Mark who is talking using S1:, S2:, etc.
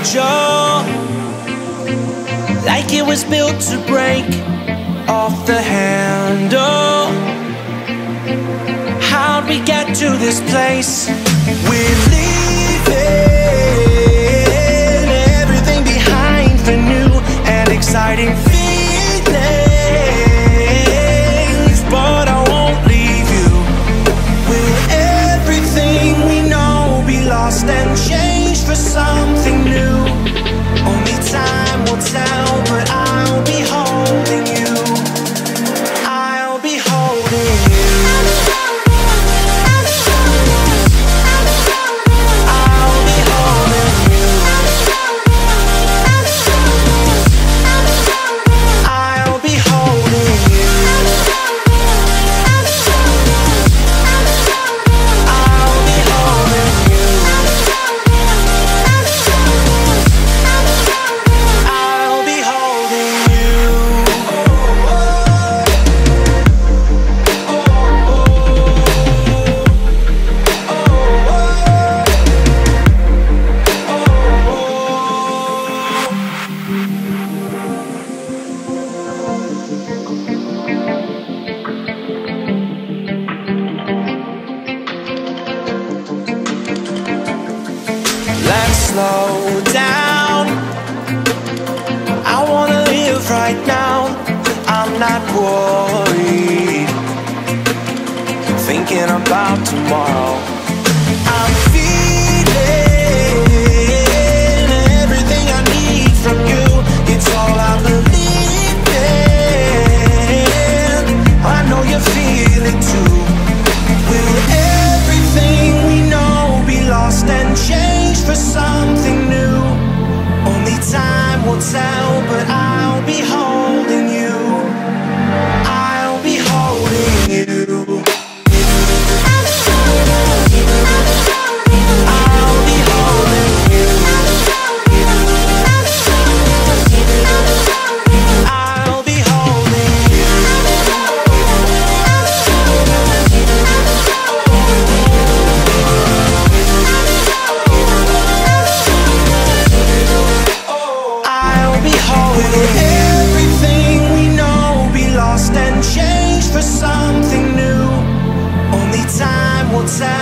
S1: fragile, like it was built to break off the handle. How'd we get to this place? We're leaving everything behind for new and exciting slow down. I wanna live right now. I'm not worried. Thinking about tomorrow. time will tell.